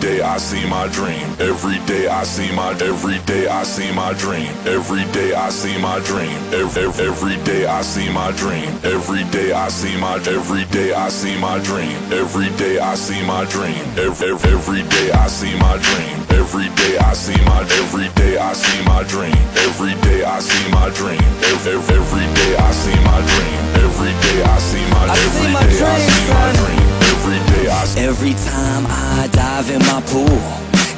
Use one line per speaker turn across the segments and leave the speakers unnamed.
day I see my dream. Every day I see my every day I see my dream. Every day I see my dream. Every, every day I see my dream. Every day I see my every day I see my dream. Every day I see my dream. Every, every day I see my dream. Every day I see my every day I see my dream. Every day I see my dream. Every, every day I see my dream. Every day I see my every day I see my dream. Every day I see
Every time I dive in my pool,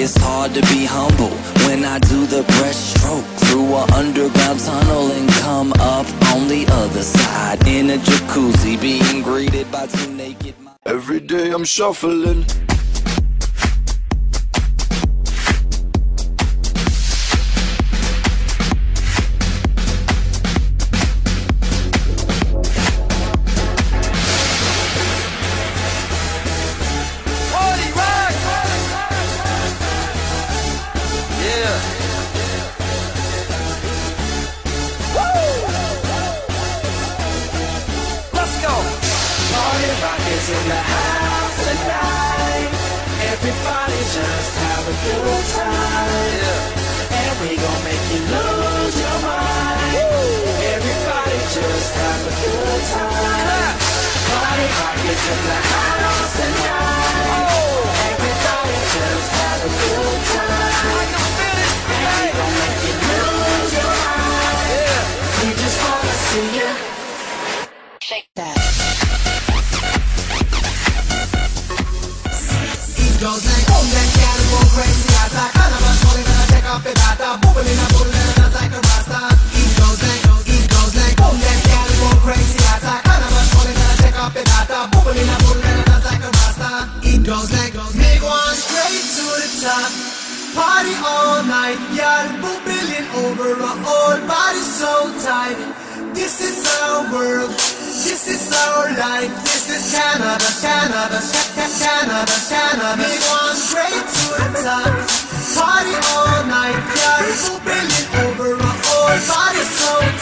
it's hard to be humble when I do the breaststroke through an underground tunnel and come up on the other side in a jacuzzi, being greeted by two naked.
Every day I'm shuffling.
We. Everybody just have a good time. Party the house tonight. Everybody just have a good time. And we gon' make you lose your mind. We just wanna see you. Shake that.
It goes like dance like Party all night, yeah, bubbling over our old so tight. This is our world, this is our life, this is Canada, Canada, Ca- Ca- Canada, Canada. Make one straight to the top. Party all night, yeah, bubbling over our old body so tight.